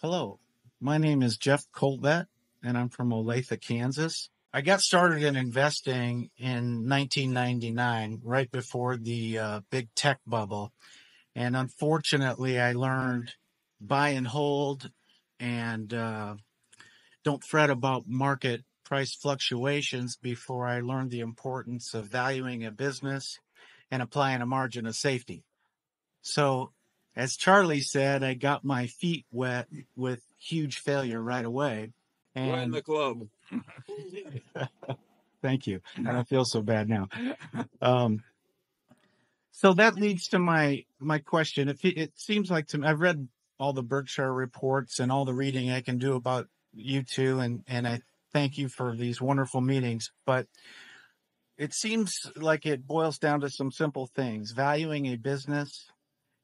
Hello, my name is Jeff Colbett, and I'm from Olathe, Kansas. I got started in investing in 1999, right before the uh, big tech bubble. And unfortunately, I learned buy and hold and uh, don't fret about market price fluctuations before I learned the importance of valuing a business and applying a margin of safety. So, as Charlie said, I got my feet wet with huge failure right away. Right in the And club. thank you. I don't feel so bad now. Um, so that leads to my my question. It, it seems like to me, I've read all the Berkshire reports and all the reading I can do about you two, and and I thank you for these wonderful meetings. But it seems like it boils down to some simple things: valuing a business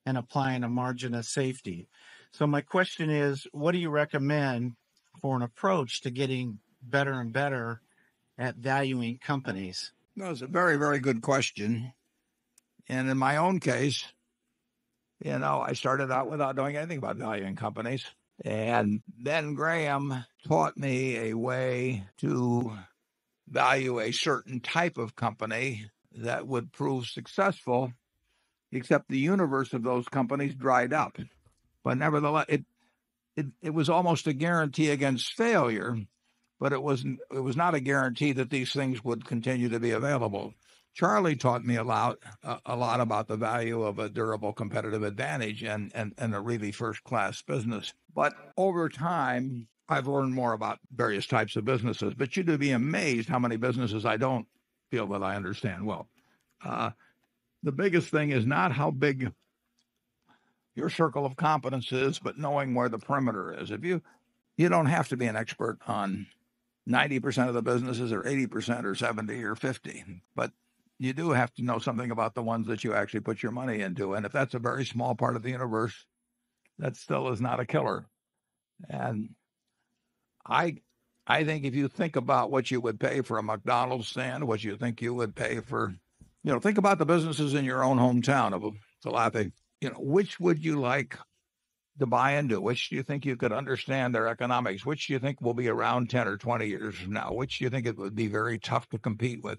and applying a margin of safety. So my question is, what do you recommend for an approach to getting better and better at valuing companies? No, it's a very, very good question. And in my own case, you know, I started out without knowing anything about valuing companies. And Ben Graham taught me a way to value a certain type of company that would prove successful, except the universe of those companies dried up. But nevertheless, it it, it was almost a guarantee against failure, but it wasn't it was not a guarantee that these things would continue to be available. Charlie taught me a lot a, a lot about the value of a durable competitive advantage and, and and a really first class business. But over time, I've learned more about various types of businesses. But you'd be amazed how many businesses I don't feel that I understand well. Uh, the biggest thing is not how big your circle of competence is, but knowing where the perimeter is. If you you don't have to be an expert on 90% of the businesses or 80% or 70 or 50, but you do have to know something about the ones that you actually put your money into. And if that's a very small part of the universe, that still is not a killer. And I I think if you think about what you would pay for a McDonald's stand, what you think you would pay for, you know, think about the businesses in your own hometown of mm-hmm. Olathe. You know, which would you like to buy into? Which do you think you could understand their economics? Which do you think will be around 10 or 20 years from now? Which do you think it would be very tough to compete with?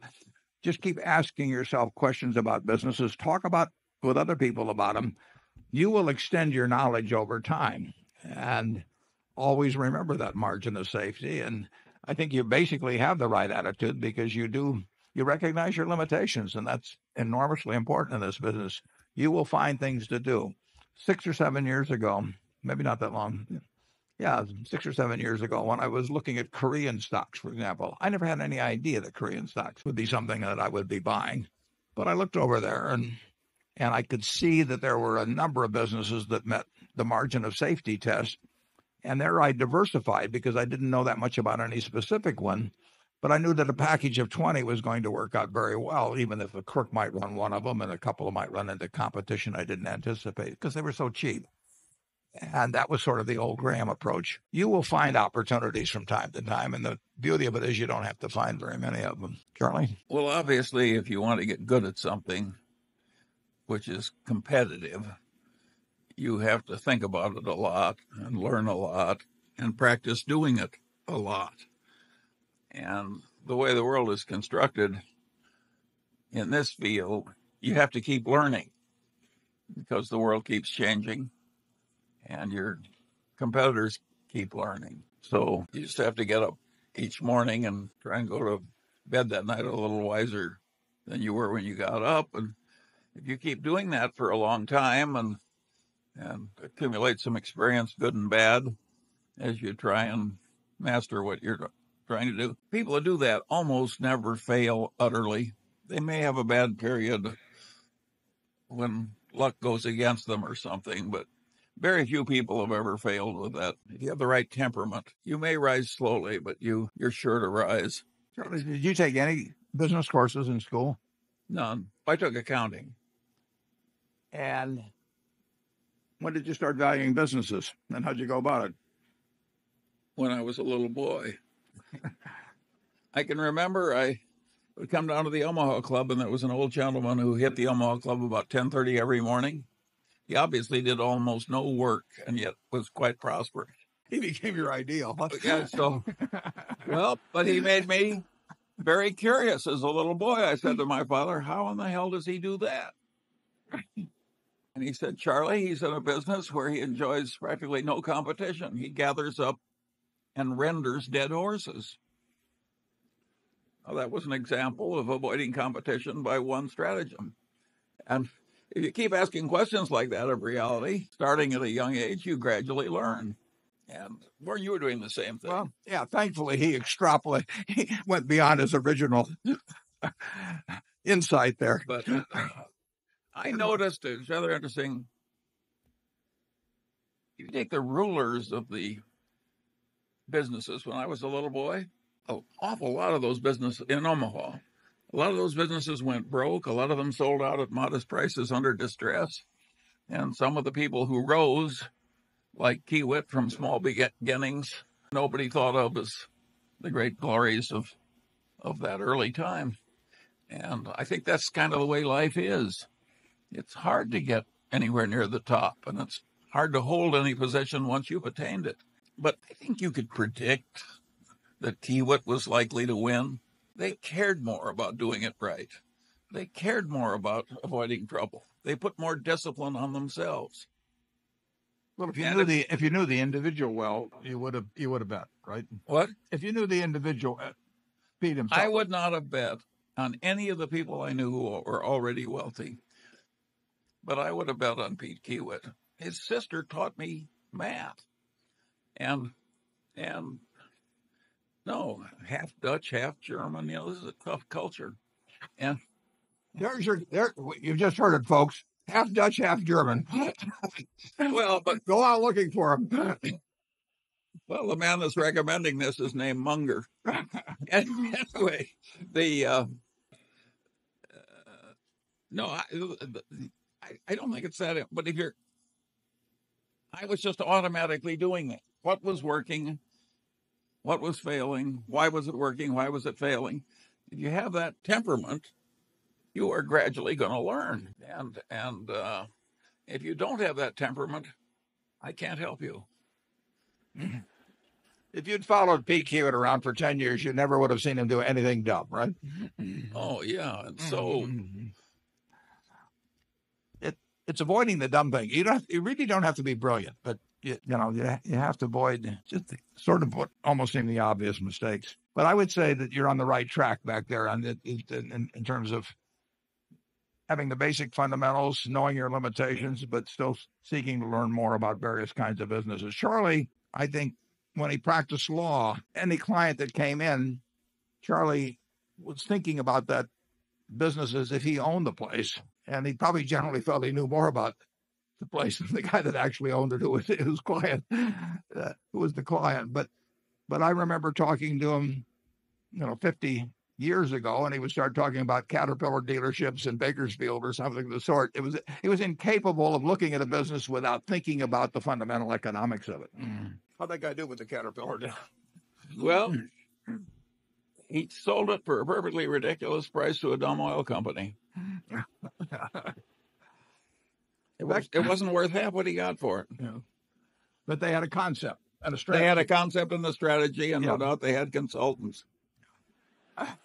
Just keep asking yourself questions about businesses. Talk about with other people about them. You will extend your knowledge over time. And always remember that margin of safety. And I think you basically have the right attitude because you do you recognize your limitations, and that's enormously important in this business. You will find things to do. Six or seven years ago, maybe not that long, yeah, six or seven years ago, when I was looking at Korean stocks, for example, I never had any idea that Korean stocks would be something that I would be buying. But I looked over there and and I could see that there were a number of businesses that met the margin of safety test. And there I diversified because I didn't know that much about any specific one. But I knew that a package of 20 was going to work out very well, even if a crook might run one of them and a couple might run into competition I didn't anticipate because they were so cheap. And that was sort of the old Graham approach. You will find opportunities from time to time. And the beauty of it is you don't have to find very many of them. Charlie? Well, obviously, if you want to get good at something, which is competitive, you have to think about it a lot and learn a lot and practice doing it a lot. And the way the world is constructed in this field, you have to keep learning because the world keeps changing and your competitors keep learning. So you just have to get up each morning and try and go to bed that night a little wiser than you were when you got up. And if you keep doing that for a long time and and accumulate some experience, good and bad, as you try and master what you're trying to do. People that do that almost never fail utterly. They may have a bad period when luck goes against them or something, but very few people have ever failed with that. If you have the right temperament, you may rise slowly, but you you're sure to rise. Charlie, did you take any business courses in school? None. I took accounting. And when did you start valuing businesses? And how'd you go about it? when I was a little boy. I can remember I would come down to the Omaha Club, and there was an old gentleman who hit the Omaha Club about ten thirty every morning. He obviously did almost no work, and yet was quite prosperous. he became your ideal. huh? Yeah, so well, but he made me very curious as a little boy. I said to my father, "How in the hell does he do that?" And he said, "Charlie, he's in a business where he enjoys practically no competition. He gathers up and renders dead horses." Well, that was an example of avoiding competition by one stratagem. And if you keep asking questions like that of reality, starting at a young age, you gradually learn. And were you were doing the same thing? Well, yeah, thankfully he extrapolated, he went beyond his original insight there. But uh, I noticed it's rather interesting. If You take the rulers of the businesses when I was a little boy, an awful lot of those businesses in Omaha, a lot of those businesses went broke. A lot of them sold out at modest prices under distress. And some of the people who rose, like Kiewit from small beginnings, nobody thought of as the great glories of, of that early time. And I think that's kind of the way life is it's hard to get anywhere near the top, and it's hard to hold any position once you've attained it. But I think you could predict that Kiewit was likely to win. They cared more about doing it right. They cared more about avoiding trouble. They put more discipline on themselves. Well, if you And knew if- the if you knew the individual well, you would have you would have bet right. What? If you knew the individual, uh, Pete himself. I would not have bet on any of the people I knew who were already wealthy, but I would have bet on Pete Kiewit. His sister taught me math, and and no, half Dutch, half German. You know, this is a tough culture, and There's your there. You've just heard it, folks. Half Dutch, half German. well, but Go out looking for him. Well, the man that's recommending this is named Munger. anyway, the uh, uh, no, I, I I don't think it's that. But if you're, I was just automatically doing it. What was working? What was failing? Why was it working? Why was it failing? If you have that temperament, you are gradually going to learn. And and uh, if you don't have that temperament, I can't help you. If you'd followed Pete Kiewit around for 10 years, you never would have seen him do anything dumb, right? Oh yeah, and so it, it's avoiding the dumb thing. You don't. You really don't have to be brilliant, but you, you know you, you have to avoid just sort of what almost seem the obvious mistakes. But I would say that you're on the right track back there on in, in terms of having the basic fundamentals, knowing your limitations, but still seeking to learn more about various kinds of businesses. Charlie, I think, when he practiced law, any client that came in, Charlie was thinking about that business as if he owned the place. And he probably generally felt he knew more about the place than the guy that actually owned it, who was his client, uh, who was the client. But, but I remember talking to him, you know, 50 years ago, and he would start talking about Caterpillar dealerships in Bakersfield or something of the sort. It was he was incapable of looking at a business without thinking about the fundamental economics of it. How'd that guy do with the Caterpillar? well, he sold it for a perfectly ridiculous price to a dumb oil company. It, was, it wasn't worth half what he got for it. But they had a concept and a strategy. They had a concept and a strategy, and no doubt they had consultants. Ah.